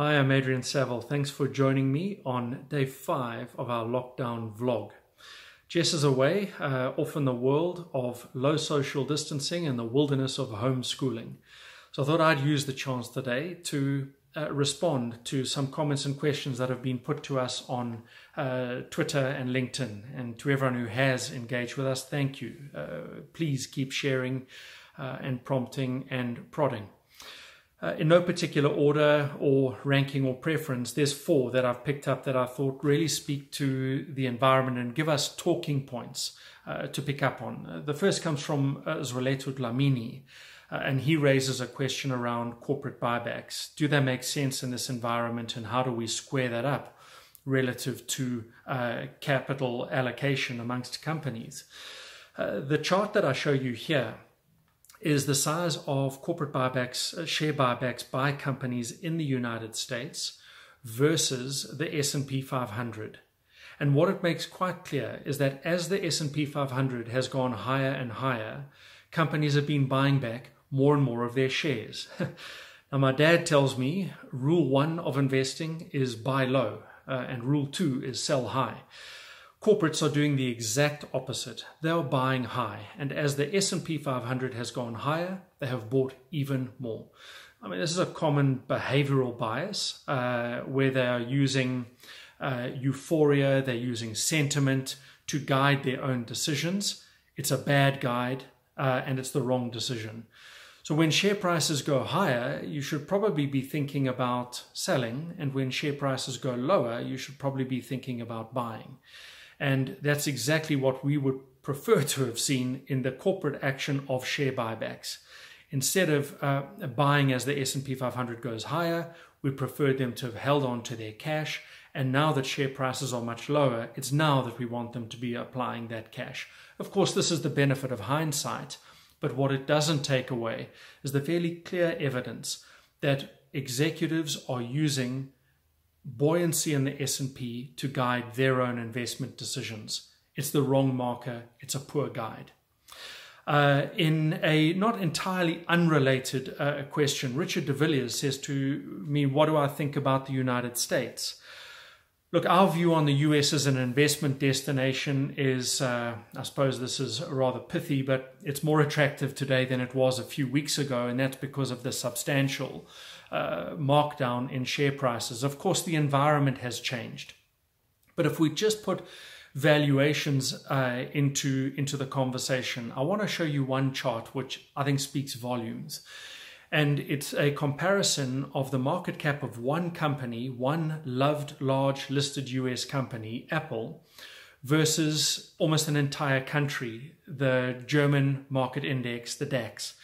Hi, I'm Adrian Saville. Thanks for joining me on day five of our lockdown vlog. Jess is away, uh, off in the world of low social distancing and the wilderness of homeschooling. So I thought I'd use the chance today to uh, respond to some comments and questions that have been put to us on uh, Twitter and LinkedIn. And to everyone who has engaged with us, thank you. Uh, please keep sharing uh, and prompting and prodding. Uh, in no particular order or ranking or preference, there's four that I've picked up that I thought really speak to the environment and give us talking points uh, to pick up on. Uh, the first comes from uh, Zweleto Dlamini, uh, and he raises a question around corporate buybacks. Do they make sense in this environment, and how do we square that up relative to uh, capital allocation amongst companies? Uh, the chart that I show you here is the size of corporate buybacks, uh, share buybacks by companies in the United States versus the S&P 500. And what it makes quite clear is that as the S&P 500 has gone higher and higher, companies have been buying back more and more of their shares. now my dad tells me rule 1 of investing is buy low uh, and rule 2 is sell high. Corporates are doing the exact opposite. They are buying high, and as the S&P 500 has gone higher, they have bought even more. I mean, this is a common behavioral bias uh, where they are using uh, euphoria, they're using sentiment to guide their own decisions. It's a bad guide, uh, and it's the wrong decision. So when share prices go higher, you should probably be thinking about selling, and when share prices go lower, you should probably be thinking about buying. And that's exactly what we would prefer to have seen in the corporate action of share buybacks. Instead of uh, buying as the S&P 500 goes higher, we prefer them to have held on to their cash. And now that share prices are much lower, it's now that we want them to be applying that cash. Of course, this is the benefit of hindsight, but what it doesn't take away is the fairly clear evidence that executives are using buoyancy in the S&P to guide their own investment decisions. It's the wrong marker. It's a poor guide. Uh, in a not entirely unrelated uh, question, Richard de Villiers says to me, What do I think about the United States? Look, our view on the US as an investment destination is, uh, I suppose this is rather pithy, but it's more attractive today than it was a few weeks ago, and that's because of the substantial uh, markdown in share prices. Of course, the environment has changed. But if we just put valuations uh, into, into the conversation, I want to show you one chart which I think speaks volumes. And it's a comparison of the market cap of one company, one loved large listed US company, Apple, versus almost an entire country, the German market index, the DAX,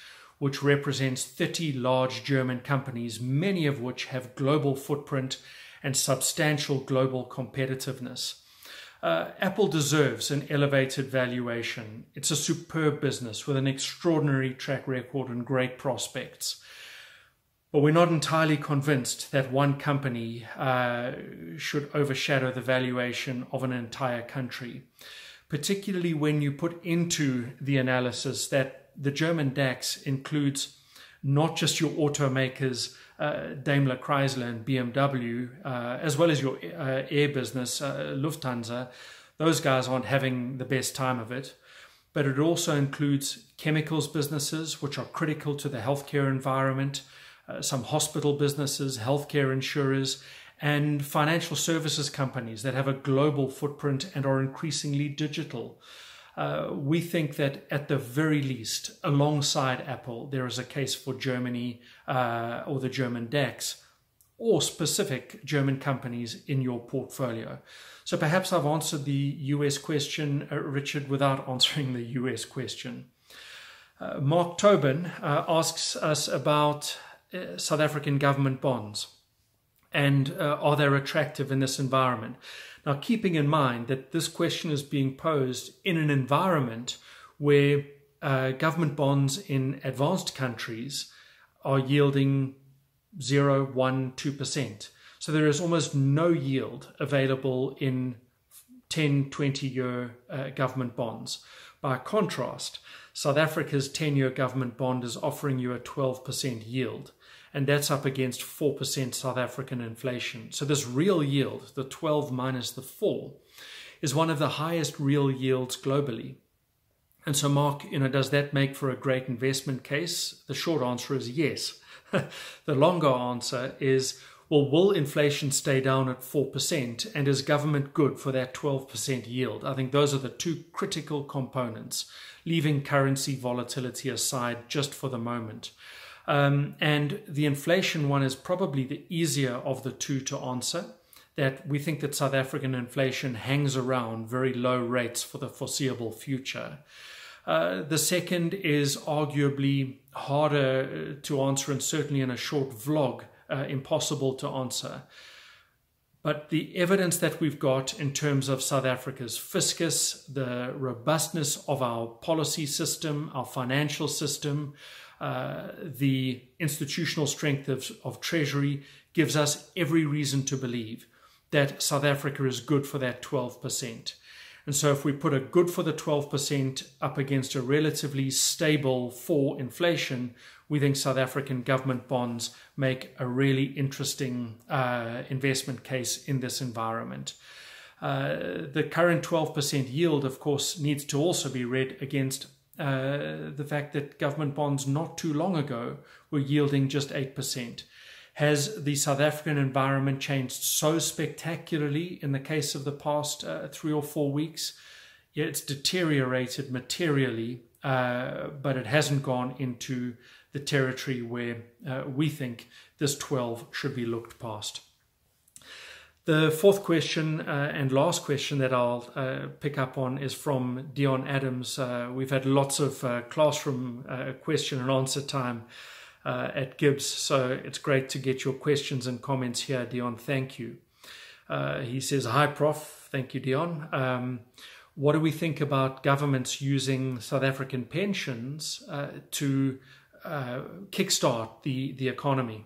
which represents 30 large German companies, many of which have global footprint and substantial global competitiveness. Uh, Apple deserves an elevated valuation. It's a superb business with an extraordinary track record and great prospects. But we're not entirely convinced that one company uh, should overshadow the valuation of an entire country, particularly when you put into the analysis that the German DAX includes not just your automakers, uh, Daimler, Chrysler, and BMW, uh, as well as your uh, air business, uh, Lufthansa. Those guys aren't having the best time of it. But it also includes chemicals businesses, which are critical to the healthcare environment, uh, some hospital businesses, healthcare insurers, and financial services companies that have a global footprint and are increasingly digital. Uh, we think that at the very least, alongside Apple, there is a case for Germany uh, or the German DAX or specific German companies in your portfolio. So perhaps I've answered the US question, uh, Richard, without answering the US question. Uh, Mark Tobin uh, asks us about South African government bonds and are they attractive in this environment? Now, keeping in mind that this question is being posed in an environment where uh, government bonds in advanced countries are yielding 0, 1, 2%. So there is almost no yield available in 10, 20 year uh, government bonds. By contrast, South Africa's 10 year government bond is offering you a 12% yield, and that's up against 4% South African inflation. So, this real yield, the 12 minus the 4, is one of the highest real yields globally. And so, Mark, you know, does that make for a great investment case? The short answer is yes. the longer answer is well, will inflation stay down at 4%? And is government good for that 12% yield? I think those are the two critical components, leaving currency volatility aside just for the moment. Um, and the inflation one is probably the easier of the two to answer. That we think that South African inflation hangs around very low rates for the foreseeable future. Uh, the second is arguably harder to answer and certainly in a short vlog uh, impossible to answer. But the evidence that we've got in terms of South Africa's fiscus, the robustness of our policy system, our financial system, uh, the institutional strength of, of Treasury gives us every reason to believe that South Africa is good for that 12%. And so if we put a good for the 12% up against a relatively stable for inflation, we think South African government bonds make a really interesting uh, investment case in this environment. Uh, the current 12% yield, of course, needs to also be read against uh, the fact that government bonds not too long ago were yielding just 8%. Has the South African environment changed so spectacularly in the case of the past uh, three or four weeks? Yeah, it's deteriorated materially, uh, but it hasn't gone into the territory where uh, we think this 12 should be looked past. The fourth question uh, and last question that I'll uh, pick up on is from Dion Adams. Uh, we've had lots of uh, classroom uh, question and answer time uh, at GIBS, so it's great to get your questions and comments here, Dion. Thank you. he says, Hi, Prof. Thank you, Dion. Um, what do we think about governments using South African pensions to kickstart the the economy.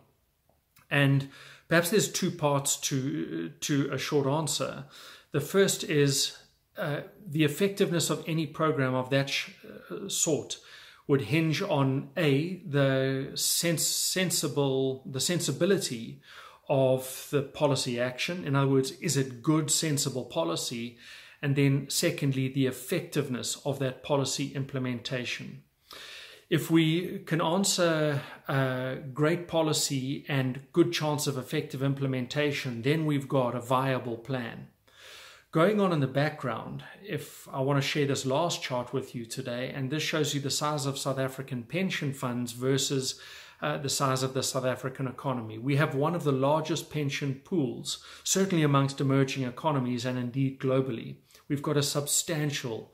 And perhaps there's two parts to to a short answer. The first is uh, the effectiveness of any program of that uh, sort would hinge on a the sense sensible the sensibility of the policy action. In other words, is it good, sensible policy? And then, secondly, the effectiveness of that policy implementation if we can answer great policy and good chance of effective implementation, then we've got a viable plan. Going on in the background, if I want to share this last chart with you today, and this shows you the size of South African pension funds versus uh, the size of the South African economy. We have one of the largest pension pools, certainly amongst emerging economies and indeed globally. We've got a substantial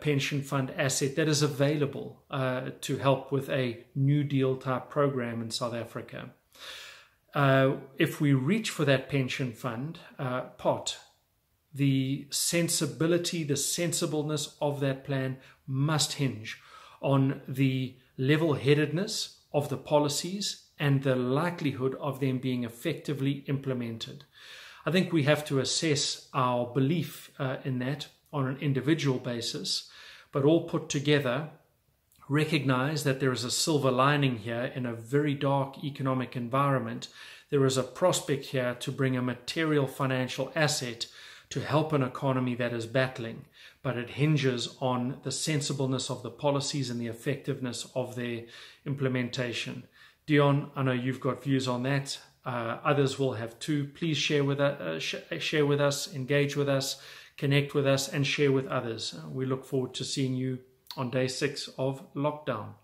pension fund asset that is available uh, to help with a New Deal type program in South Africa. Uh, if we reach for that pension fund uh, pot, the sensibility, the sensibleness of that plan must hinge on the level headedness of the policies and the likelihood of them being effectively implemented. I think we have to assess our belief uh, in that on an individual basis, but all put together, recognize that there is a silver lining here in a very dark economic environment. There is a prospect here to bring a material financial asset to help an economy that is battling, but it hinges on the sensibleness of the policies and the effectiveness of their implementation. Dion, I know you've got views on that. Uh, others will have too. Please share with, uh, sh- share with us, engage with us connect with us, and share with others. We look forward to seeing you on day six of lockdown.